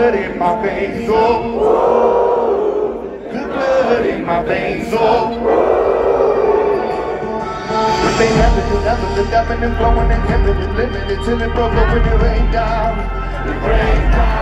blood in my veins, oh. The blood in my veins, oh. Remain hesitant, hesitant, dominant, flowing, and heaven and limited till it broke up when it rained down. It rained down.